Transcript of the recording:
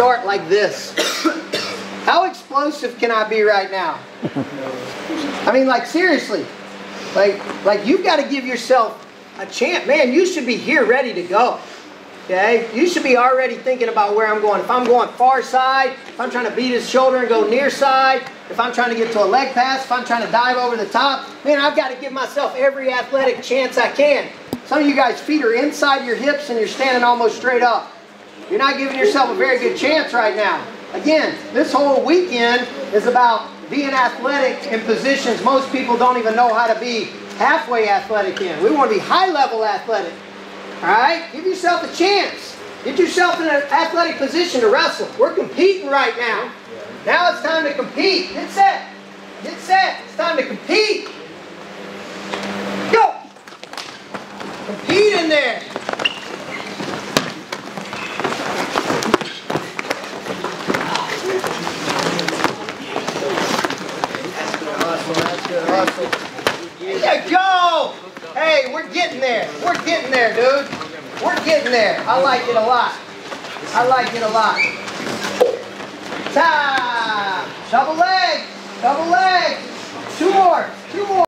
start like this. How explosive can I be right now? I mean, like seriously, like like you've got to give yourself a chance. Man, you should be here ready to go. Okay? You should be already thinking about where I'm going. If I'm going far side, if I'm trying to beat his shoulder and go near side, if I'm trying to get to a leg pass, if I'm trying to dive over the top, man, I've got to give myself every athletic chance I can. Some of you guys' feet are inside your hips and you're standing almost straight up. You're not giving yourself a very good chance right now. Again, this whole weekend is about being athletic in positions most people don't even know how to be halfway athletic in. We want to be high level athletic. All right? Give yourself a chance. Get yourself in an athletic position to wrestle. We're competing right now. Now it's time to compete. Get set. Get set. It's time to compete. Go. Compete in there. There you go. Hey, we're getting there. We're getting there, dude. We're getting there. I like it a lot. I like it a lot. Time. Double leg. Double leg. Two more. Two more.